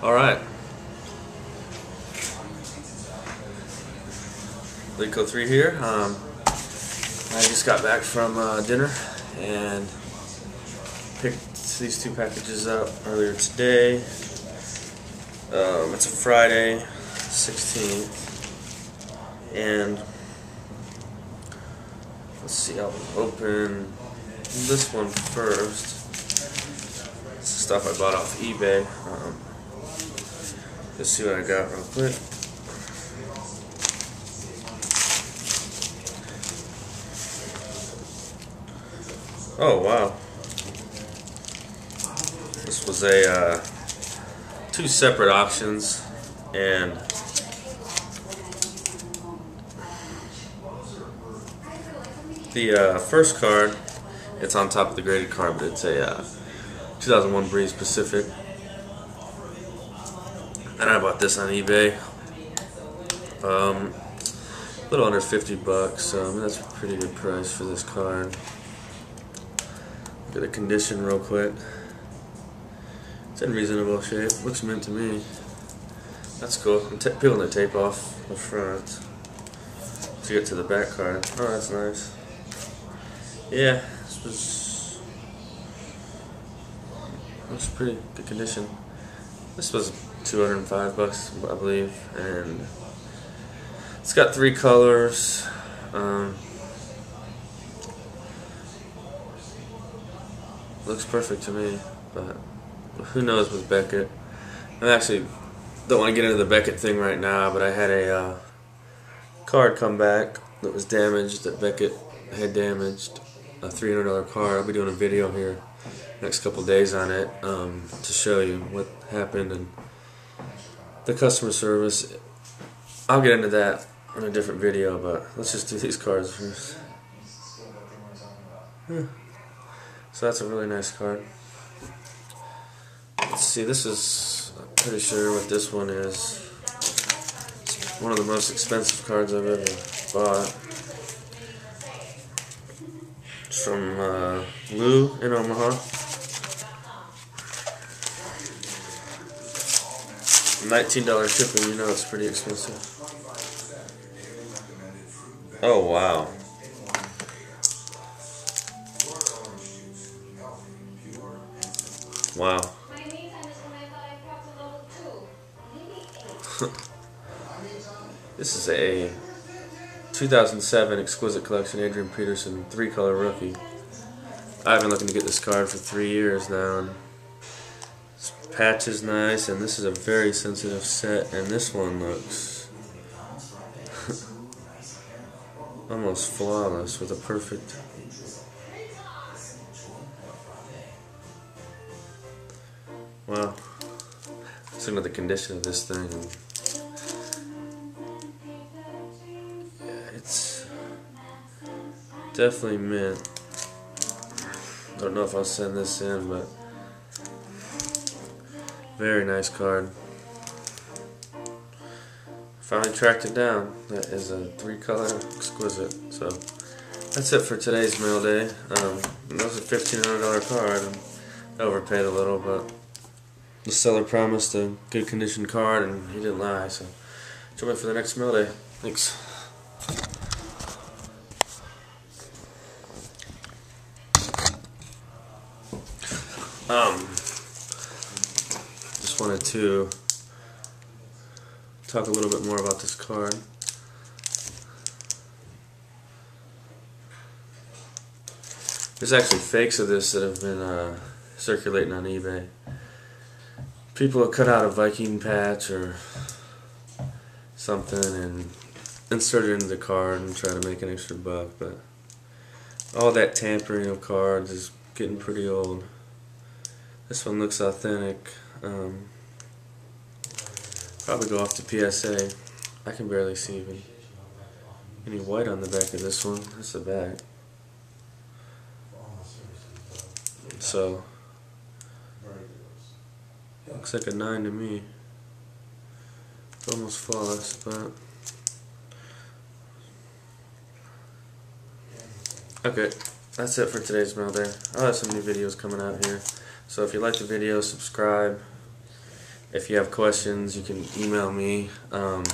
All right. Lico 3 here. Um, I just got back from uh, dinner and picked these two packages up earlier today. Um, it's a Friday, 16th. And let's see, I'll open this one first. It's stuff I bought off eBay. Um, Let's see what I got real quick. Oh wow. This was a uh, two separate options and the uh, first card it's on top of the graded card but it's a uh, 2001 Breeze Pacific and I bought this on eBay. Um, a little under 50 bucks, so that's a pretty good price for this card. Look at the condition real quick. It's in reasonable shape. Looks mint to me. That's cool. I'm peeling the tape off the front to get to the back card. Oh, that's nice. Yeah, this was looks pretty good condition. This was 205 bucks, I believe, and it's got three colors. Um, looks perfect to me, but who knows with Beckett? I actually don't want to get into the Beckett thing right now, but I had a uh, card come back that was damaged that Beckett had damaged. A $300 card. I'll be doing a video here next couple days on it um, to show you what happened and the customer service. I'll get into that in a different video, but let's just do these cards first. So that's a really nice card. Let's see, this is, I'm pretty sure what this one is. It's one of the most expensive cards I've ever bought. It's from uh, Lou in Omaha. $19 shipping, you know it's pretty expensive. Oh, wow. Wow. this is a 2007 Exquisite Collection Adrian Peterson three color rookie. I've been looking to get this card for three years now And this patch is nice, and this is a very sensitive set, and this one looks almost flawless with a perfect wow listen at the condition of this thing. Yeah, it's definitely mint don't know if I'll send this in but very nice card. Finally tracked it down. That is a three color exquisite. So that's it for today's mail day. Um, that was a $1,500 card. I overpaid a little, but the seller promised a good condition card and he didn't lie. So join me for the next mail day. Thanks. Um, just wanted to talk a little bit more about this card. There's actually fakes of this that have been uh, circulating on eBay. People have cut out a Viking patch or something and insert it into the card and try to make an extra buck, but all that tampering of cards is getting pretty old. This one looks authentic. Um, probably go off to PSA. I can barely see even any white on the back of this one. That's the back. So, looks like a 9 to me. It's almost flawless, but... Okay, that's it for today's mail there. I'll have some new videos coming out here. So if you like the video, subscribe. if you have questions, you can email me um,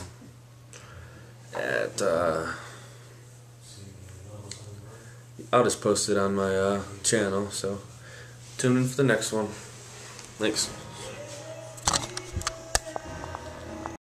at. Uh, I'll just post it on my uh, channel. So tune in for the next one. Thanks.